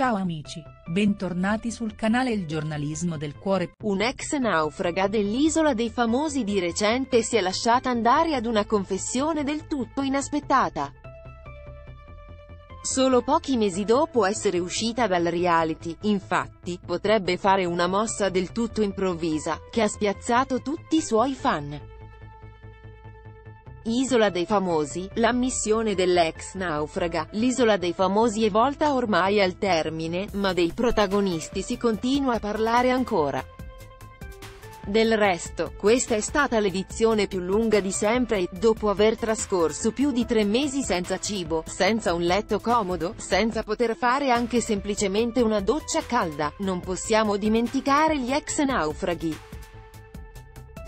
Ciao amici, bentornati sul canale Il giornalismo del cuore. Un'ex naufraga dell'Isola dei Famosi di recente si è lasciata andare ad una confessione del tutto inaspettata. Solo pochi mesi dopo essere uscita dal reality, infatti, potrebbe fare una mossa del tutto improvvisa, che ha spiazzato tutti i suoi fan. Isola dei Famosi, l'ammissione dell'ex naufraga, l'isola dei famosi è volta ormai al termine, ma dei protagonisti si continua a parlare ancora. Del resto, questa è stata l'edizione più lunga di sempre e, dopo aver trascorso più di tre mesi senza cibo, senza un letto comodo, senza poter fare anche semplicemente una doccia calda, non possiamo dimenticare gli ex naufraghi.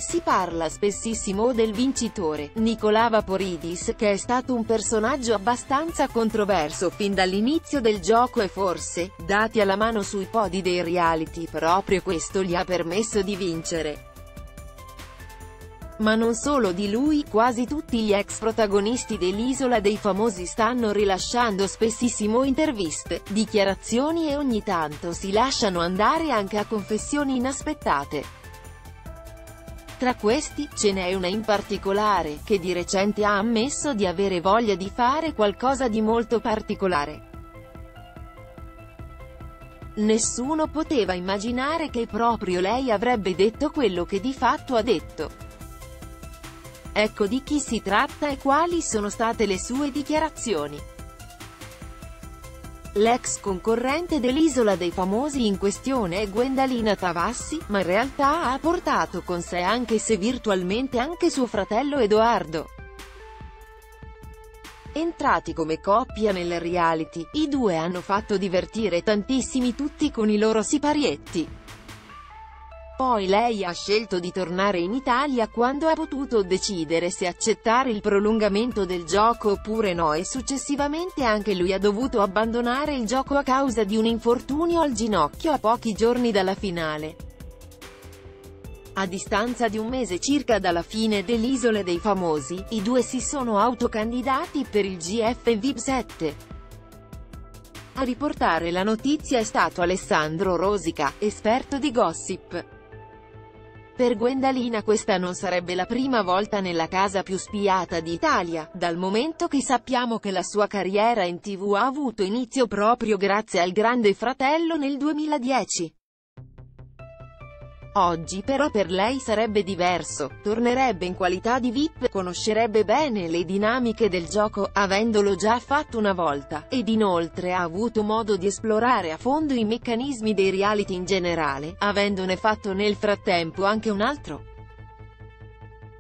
Si parla spessissimo del vincitore, Nicolà Vaporidis, che è stato un personaggio abbastanza controverso fin dall'inizio del gioco e forse, dati alla mano sui podi dei reality, proprio questo gli ha permesso di vincere. Ma non solo di lui, quasi tutti gli ex protagonisti dell'Isola dei Famosi stanno rilasciando spessissimo interviste, dichiarazioni e ogni tanto si lasciano andare anche a confessioni inaspettate. Tra questi, ce n'è una in particolare, che di recente ha ammesso di avere voglia di fare qualcosa di molto particolare. Nessuno poteva immaginare che proprio lei avrebbe detto quello che di fatto ha detto. Ecco di chi si tratta e quali sono state le sue dichiarazioni. L'ex concorrente dell'Isola dei Famosi in questione è Gwendalina Tavassi, ma in realtà ha portato con sé anche se virtualmente anche suo fratello Edoardo. Entrati come coppia nel reality, i due hanno fatto divertire tantissimi tutti con i loro siparietti. Poi lei ha scelto di tornare in Italia quando ha potuto decidere se accettare il prolungamento del gioco oppure no e successivamente anche lui ha dovuto abbandonare il gioco a causa di un infortunio al ginocchio a pochi giorni dalla finale. A distanza di un mese circa dalla fine dell'Isole dei Famosi, i due si sono autocandidati per il GF VIP 7. A riportare la notizia è stato Alessandro Rosica, esperto di gossip. Per Gwendalina questa non sarebbe la prima volta nella casa più spiata d'Italia, dal momento che sappiamo che la sua carriera in tv ha avuto inizio proprio grazie al Grande Fratello nel 2010. Oggi però per lei sarebbe diverso, tornerebbe in qualità di VIP, conoscerebbe bene le dinamiche del gioco, avendolo già fatto una volta, ed inoltre ha avuto modo di esplorare a fondo i meccanismi dei reality in generale, avendone fatto nel frattempo anche un altro.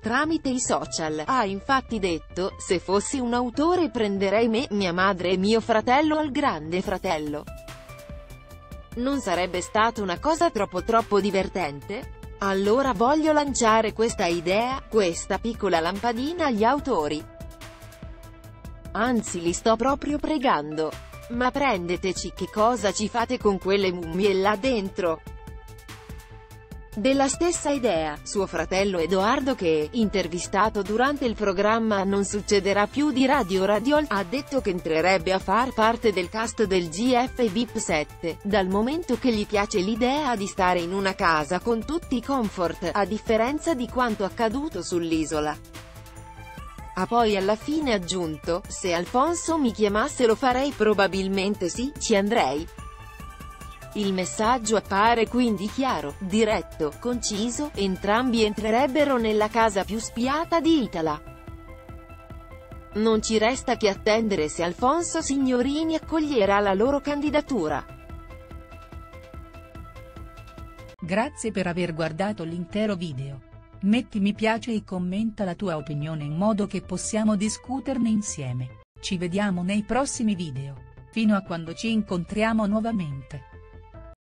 Tramite i social, ha infatti detto, se fossi un autore prenderei me, mia madre e mio fratello al grande fratello. Non sarebbe stata una cosa troppo troppo divertente? Allora voglio lanciare questa idea, questa piccola lampadina agli autori. Anzi li sto proprio pregando. Ma prendeteci che cosa ci fate con quelle mummie là dentro? Della stessa idea, suo fratello Edoardo che, intervistato durante il programma Non succederà più di Radio Radiol, ha detto che entrerebbe a far parte del cast del GF VIP 7, dal momento che gli piace l'idea di stare in una casa con tutti i comfort, a differenza di quanto accaduto sull'isola. Ha poi alla fine aggiunto, se Alfonso mi chiamasse lo farei probabilmente sì, ci andrei. Il messaggio appare quindi chiaro, diretto, conciso, entrambi entrerebbero nella casa più spiata di Itala. Non ci resta che attendere se Alfonso Signorini accoglierà la loro candidatura. Grazie per aver guardato l'intero video. Metti mi piace e commenta la tua opinione in modo che possiamo discuterne insieme. Ci vediamo nei prossimi video. Fino a quando ci incontriamo nuovamente.